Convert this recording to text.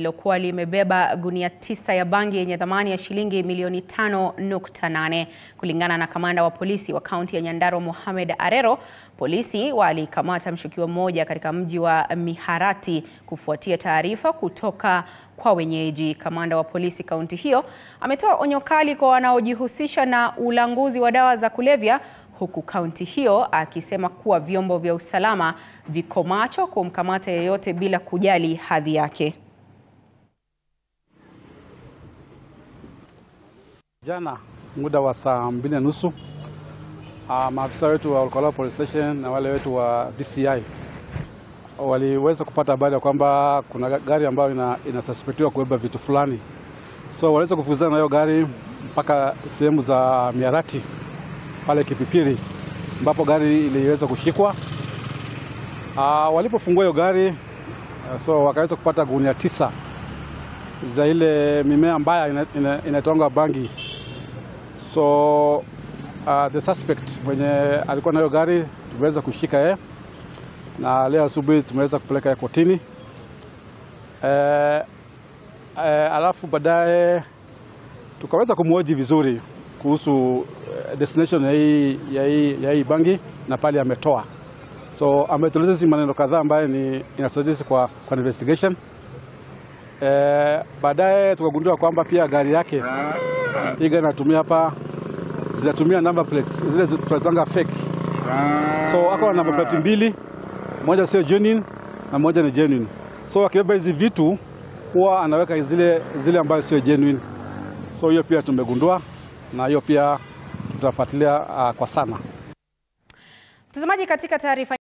lilokuwa limebeba gunia tisa ya bangi yenye thamani ya shilingi milioni 5.8. Kulingana na kamanda wa polisi wa kaunti ya Nyandarua Mohamed Arero, polisi walikamata mshukiwa mmoja katika mji wa Miharati kufuatia taarifa kutoka kwa wenyeji. Kamanda wa polisi kaunti hiyo ametoa onyo kali kwa wanaojihusisha na ulanguzi wa dawa za kulevya huku kaunti hiyo akisema kuwa vyombo vya usalama viko macho kumkamata yeyote bila kujali hadhi yake. Jana muda wa saa mbili na nusu uh, maafisa wetu wa Olkalau Police Station na wale wetu wa DCI waliweza kupata habari ya kwamba kuna gari ambayo ina, kubeba vitu fulani, so waliweza kufukuzana na hiyo gari mpaka sehemu za Miarati pale Kipipiri ambapo gari iliweza kushikwa. Uh, walipofungua hiyo gari so wakaweza kupata gunia tisa za ile mimea mbaya inatonga ina, ina bangi so uh, the suspect mwenye alikuwa nayo gari tumeweza kushika yeye, na leo asubuhi tumeweza kupeleka yeye kotini. Eh, eh, alafu baadaye tukaweza kumhoji vizuri kuhusu destination ya hii, ya hii, ya hii bangi na pale ametoa, so ametueleza si maneno kadhaa ambayo ni inasaidia kwa, kwa investigation. Eh, baadaye tukagundua kwamba pia gari yake hii gari natumia hapa zinatumia number plates zile tunazanga fake, so ako na number plate mbili, moja sio genuine na moja ni genuine. So akibeba hizi vitu huwa anaweka zile, zile ambazo sio genuine. So hiyo pia tumegundua na hiyo pia tutafuatilia uh, kwa sana. Mtazamaji, katika taarifa